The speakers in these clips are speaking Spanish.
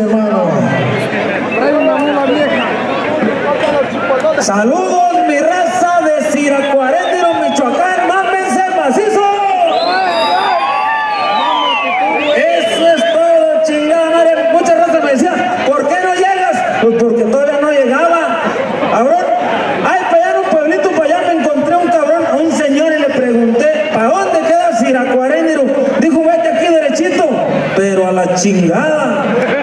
hermano. Saludos, mi raza de Siracuarétiro, Michoacán, mámense macizo. Eso es todo, chingada madre. Mucha raza me decía, ¿por qué no llegas? Pues porque todavía no llegaba. Cabrón, ay, para allá en un pueblito, para allá me encontré un cabrón, a un señor y le pregunté, ¿para dónde queda Siracuarétiro? Dijo, vete aquí derechito, pero a la chingada.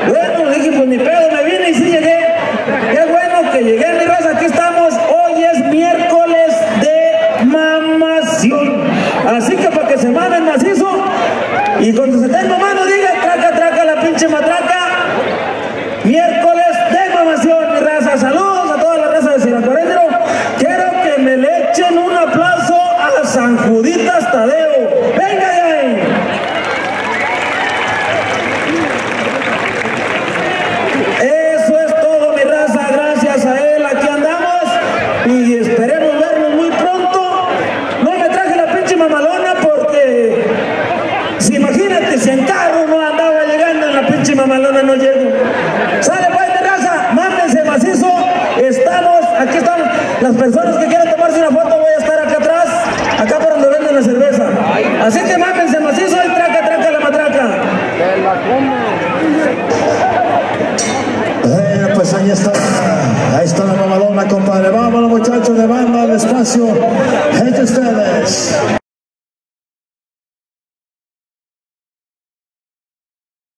Bueno, dije, pues ni pedo, me vine y sí llegué. Qué bueno que llegué, mi raza, aquí estamos. Hoy es miércoles de mamación. Así que para que se mamen macizo y cuando se estén mamando diga, traca, traca la pinche matraca. Miércoles de mamación, mi raza. Saludos a toda la raza de Siracuaréndero. Quiero que me le echen un aplauso a San Juditas Tadeo. Venga ahí. Eso es todo, mi raza. Gracias a él, aquí andamos. Y esperemos vernos muy pronto. No me traje la pinche mamalona porque. Si imagínate, si en carro no andaba llegando en la pinche mamalona, no llego. Sale pues, mi raza. Mándense macizo. Estamos, aquí estamos. Las personas que quieran tomarse una foto, voy a estar acá atrás. Acá por donde venden la cerveza. Así que mándense macizo y traca, traca la matraca. Bueno, pues ahí está. Ahí está la mamalona, compadre. Vámonos, muchachos de banda, despacio. Gente ustedes.